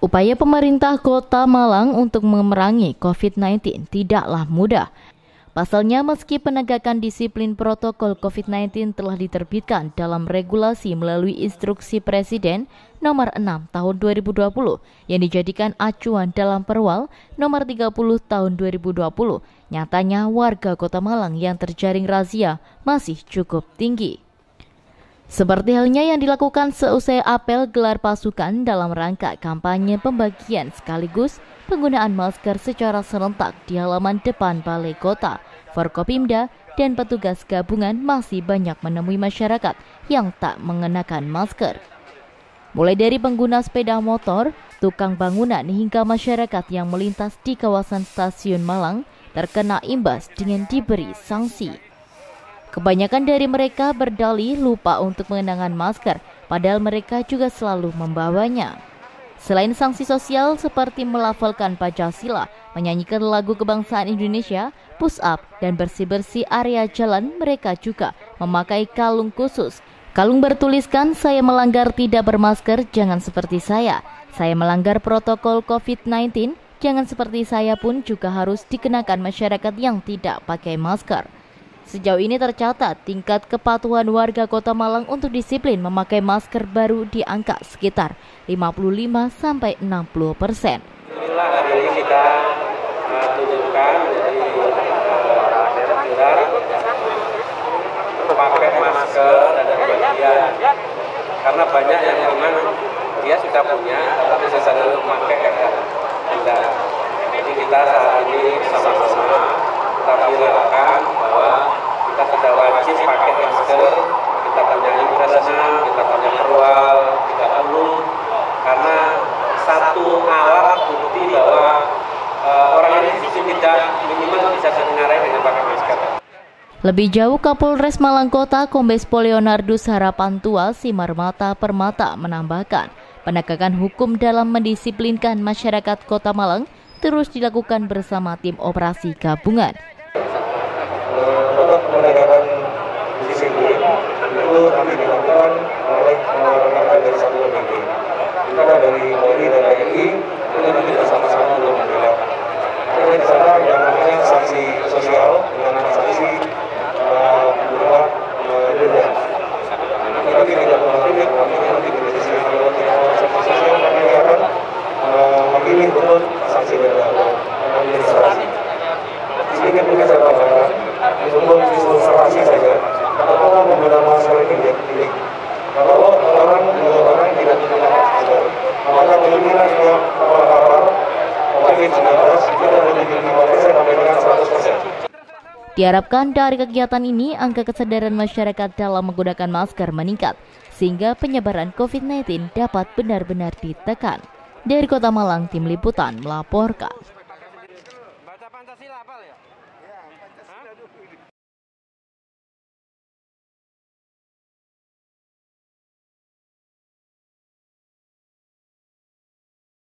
Upaya pemerintah Kota Malang untuk memerangi COVID-19 tidaklah mudah. Pasalnya, meski penegakan disiplin protokol COVID-19 telah diterbitkan dalam regulasi melalui instruksi Presiden nomor 6 tahun 2020 yang dijadikan acuan dalam perwal nomor 30 tahun 2020, nyatanya warga Kota Malang yang terjaring razia masih cukup tinggi. Seperti halnya yang dilakukan seusai apel gelar pasukan dalam rangka kampanye pembagian sekaligus penggunaan masker secara serentak di halaman depan Balai Kota, Forkopimda, dan petugas gabungan masih banyak menemui masyarakat yang tak mengenakan masker. Mulai dari pengguna sepeda motor, tukang bangunan hingga masyarakat yang melintas di kawasan stasiun Malang terkena imbas dengan diberi sanksi. Kebanyakan dari mereka berdalih lupa untuk mengenakan masker, padahal mereka juga selalu membawanya. Selain sanksi sosial seperti melafalkan Pancasila, menyanyikan lagu kebangsaan Indonesia, push up, dan bersih-bersih area jalan, mereka juga memakai kalung khusus. Kalung bertuliskan, saya melanggar tidak bermasker, jangan seperti saya. Saya melanggar protokol COVID-19, jangan seperti saya pun juga harus dikenakan masyarakat yang tidak pakai masker. Sejauh ini tercatat tingkat kepatuhan warga Kota Malang untuk disiplin memakai masker baru di angka sekitar 55 sampai 60 persen. Inilah hari ini kita uh, tunjukkan jadi uh, pakai masker ada bagian karena banyak yang memang dia sudah punya tapi sesat memakai ya tidak. Jadi kita saat ini sama-sama kita viralkan kita sudah wajib pakai masker, kita punya impresnya, kita punya perwal, kita perlu karena satu alat bukti bahwa uh, orang ini tidak minimal bisa mengarai dengan pakai masker. Lebih jauh, Kapolres Malang Kota Kombes Pol Leonardus Harapan Tua Simarmata Permata menambahkan, penegakan hukum dalam mendisiplinkan masyarakat Kota Malang terus dilakukan bersama tim operasi gabungan penegakan disiplin itu nanti dilakukan oleh rekan-rekan dari satu ini. Kita dari Polri dan TNI itu nanti bersama-sama untuk membela. Jadi di sana yang namanya sanksi sosial dengan sanksi berupa denda. Nanti tidak mengakui, kami nanti di sisi kalau tidak sanksi sosial kami akan memilih untuk sanksi denda administrasi. Sedikit mungkin saya tambahkan, untuk ilustrasi saja kalau menggunakan masker ini kalau orang dua orang tidak menggunakan masker maka kemungkinan dia terpapar COVID-19 itu lebih tinggi persen sampai dengan 100 persen. Diharapkan dari kegiatan ini, angka kesadaran masyarakat dalam menggunakan masker meningkat, sehingga penyebaran COVID-19 dapat benar-benar ditekan. Dari Kota Malang, Tim Liputan melaporkan.